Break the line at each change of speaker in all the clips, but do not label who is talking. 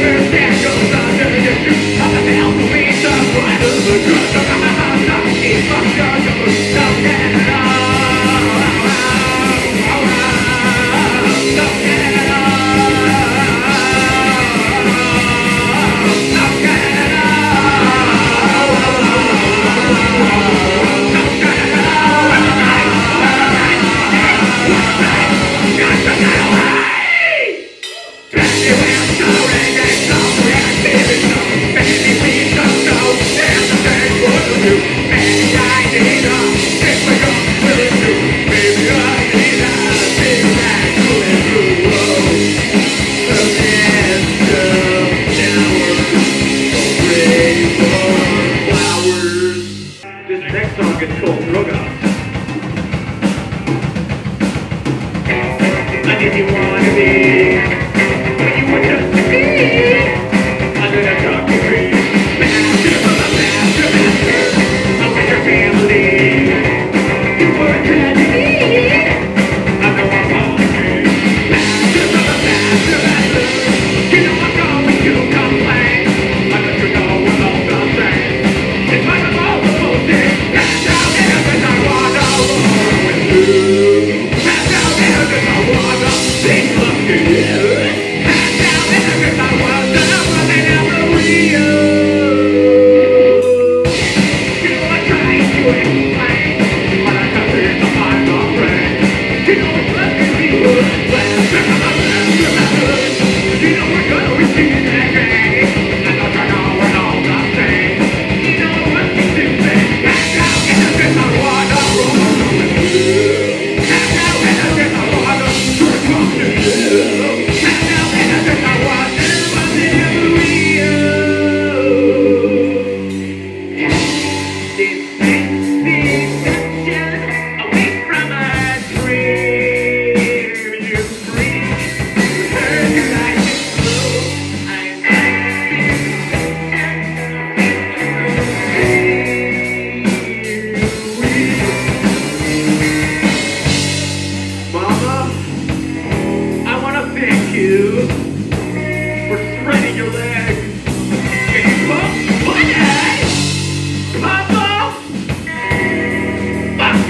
Thursday. Did you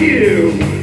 you!